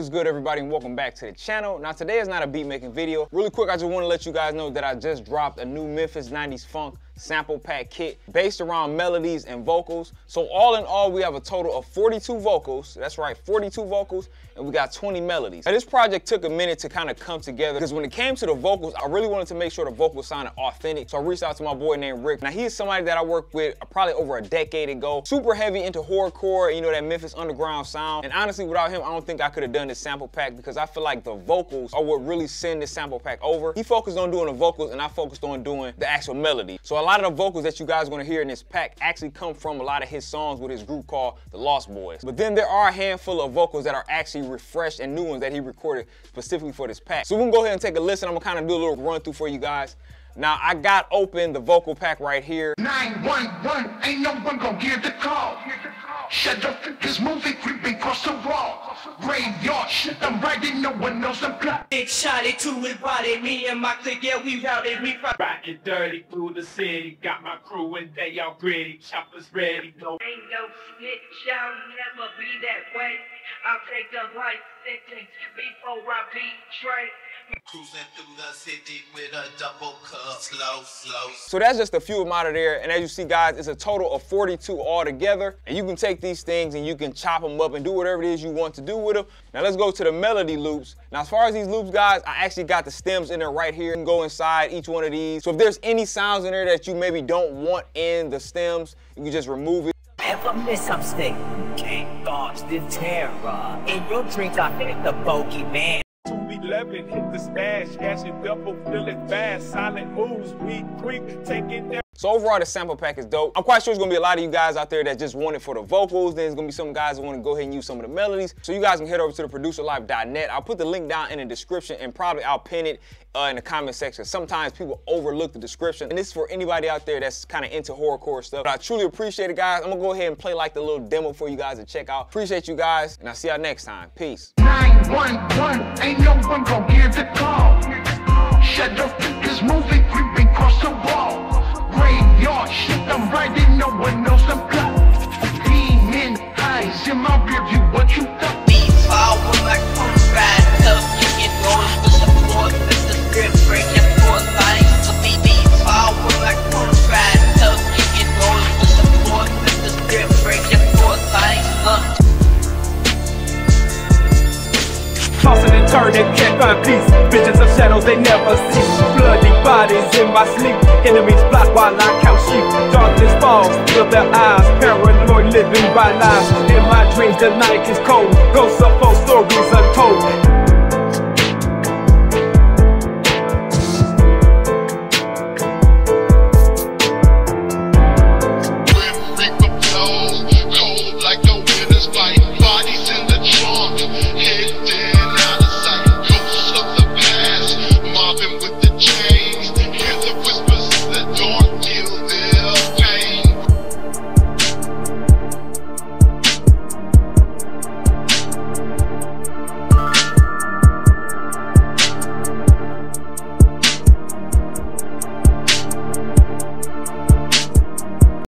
is good everybody and welcome back to the channel. Now today is not a beat making video. Really quick, I just want to let you guys know that I just dropped a new Memphis 90s phonk sample pack kit based around melodies and vocals. So all in all, we have a total of 42 vocals. That's right, 42 vocals, and we got 20 melodies. Now this project took a minute to kind of come together because when it came to the vocals, I really wanted to make sure the vocals sounded authentic. So I reached out to my boy named Rick. Now he is somebody that I worked with uh, probably over a decade ago. Super heavy into horrorcore, you know, that Memphis underground sound. And honestly, without him, I don't think I could have done this sample pack because I feel like the vocals are what really send this sample pack over. He focused on doing the vocals and I focused on doing the actual melody. So a lot of the vocals that you guys are gonna hear in this pack actually come from a lot of his songs with his group called The Lost Boys. But then there are a handful of vocals that are actually refreshed and new ones that he recorded specifically for this pack. So we can go ahead and take a listen. I'm gonna kind of do a little run through for you guys. Now I got open the vocal pack right here. 911, ain't no one gonna give the call. Shut up, this movie creeping across the wall. Graveyard shit, I'm writing, no one knows the plot. Big shot it to his body, me and my clique, yeah, we routed, we rock. Riding dirty through the city, got my crew and they all gritty, choppers ready, no Ain't no snitch, I'll never be that way. I'll take a life sentence before I betray. Cruising through the city with a double cup, slow, slow. So that's just a few of them out of there. And as you see, guys, it's a total of 42 altogether. And you can take these things and you can chop them up and do whatever it is you want to do with them. Now let's go to the melody loops. Now, as far as these loops, guys, I actually got the stems in there right here. You can go inside each one of these. So if there's any sounds in there that you maybe don't want in the stems, you can just remove it. Ever miss some stick? Can't dodge the terror. In your dreams, I hit the bogeyman. 211, hit the smash, cash and double, feeling fast, silent moves, we quick, taking that. So overall, the sample pack is dope. I'm quite sure there's gonna be a lot of you guys out there that just want it for the vocals. Then there's gonna be some guys that wanna go ahead and use some of the melodies. So you guys can head over to the producerlife.net. I'll put the link down in the description and probably I'll pin it uh, in the comment section. Sometimes people overlook the description. And this is for anybody out there that's kind of into horrorcore stuff. But I truly appreciate it, guys. I'm gonna go ahead and play like the little demo for you guys to check out. Appreciate you guys, and I'll see y'all next time. Peace. 911, ain't no I'm writing, no one knows Tossing and can't find peace. Visions of shadows they never see. Bloody bodies in my sleep. Enemies block while I count sheep. Darkness falls, fill their eyes. Paranoid living by lies. In my dreams, the night is cold. Ghosts of old stories untold.